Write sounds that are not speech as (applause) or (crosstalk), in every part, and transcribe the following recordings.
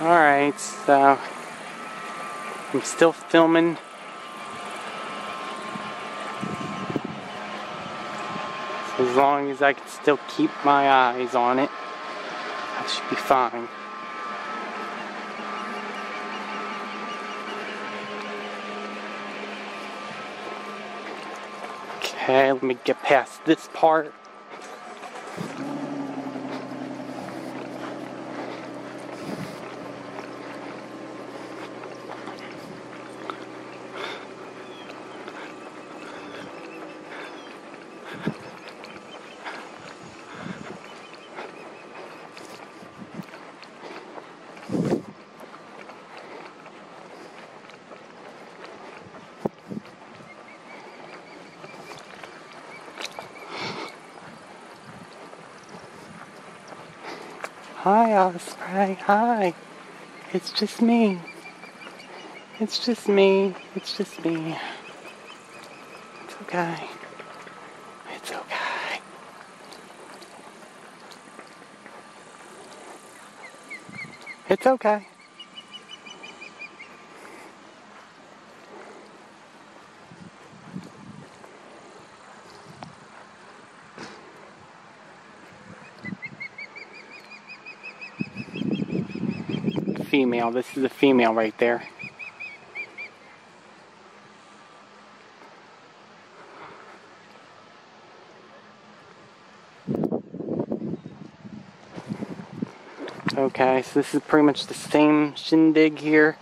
Alright, so I'm still filming. As long as I can still keep my eyes on it, I should be fine. Okay, let me get past this part. Hi, Osprey. Hi. It's just me. It's just me. It's just me. It's okay. It's okay. It's okay. Female. This is a female right there. Okay, so this is pretty much the same shindig here.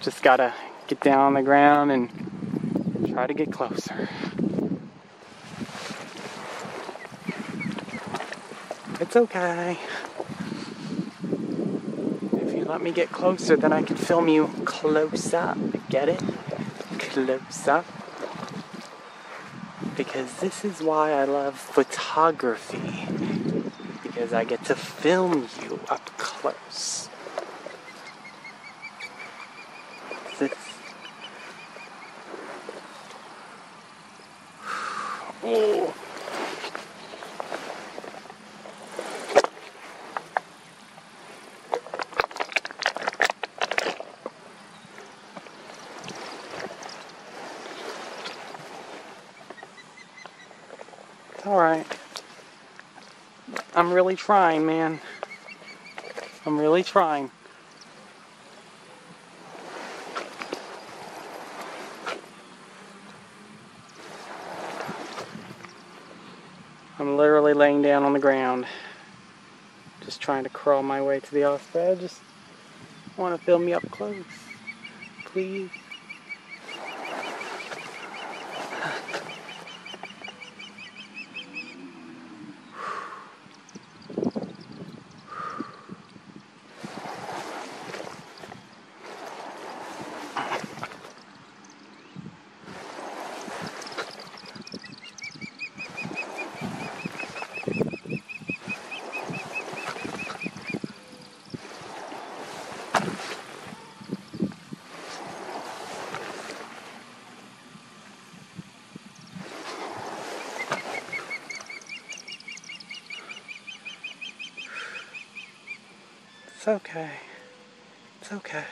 Just gotta get down on the ground and try to get closer. It's okay. Let me get closer, then I can film you close up. Get it? Close up. Because this is why I love photography. Because I get to film you up close. This. (sighs) Oh. Alright. I'm really trying, man. I'm really trying. I'm literally laying down on the ground. Just trying to crawl my way to the osprey. I just want to film me up close. Please. It's okay. It's okay.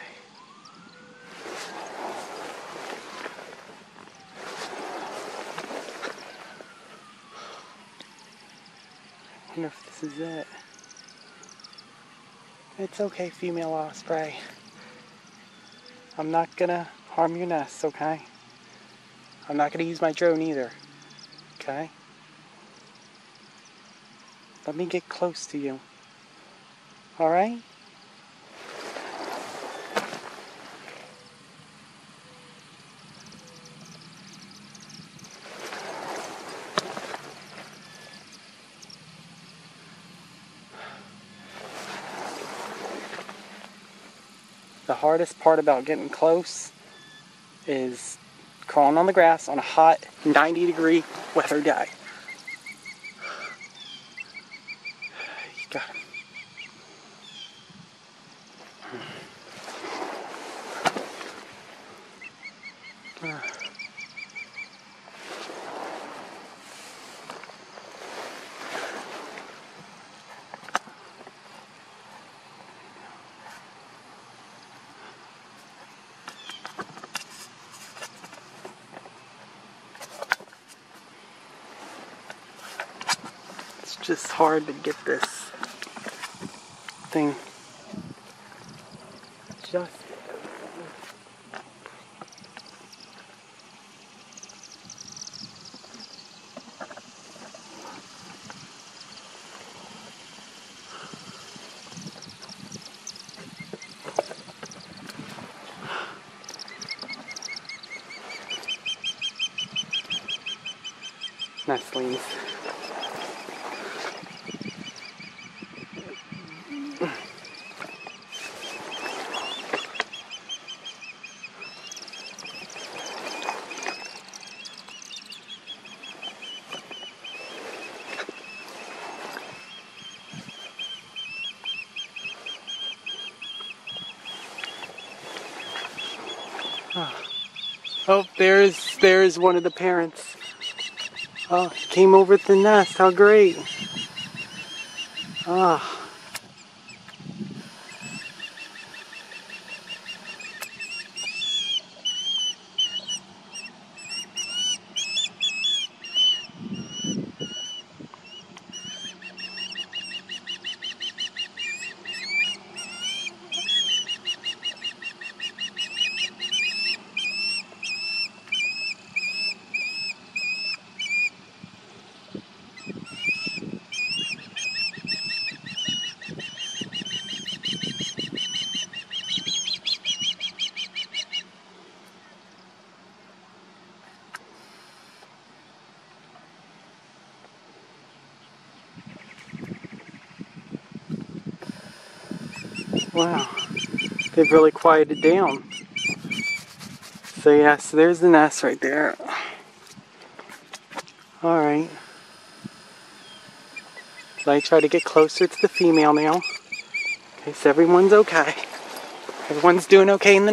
I wonder if this is it. It's okay, female osprey. I'm not gonna harm your nest, okay? I'm not gonna use my drone either. Okay? Let me get close to you. Alright? The hardest part about getting close is crawling on the grass on a hot 90 degree weather day. Just hard to get this thing just nestlings. Oh, there's there's one of the parents. Oh, came over to the nest. How great. Ah. Wow, they've really quieted down. So yes, there's the nest right there. Alright. So I try to get closer to the female now. In case everyone's okay. Everyone's doing okay in the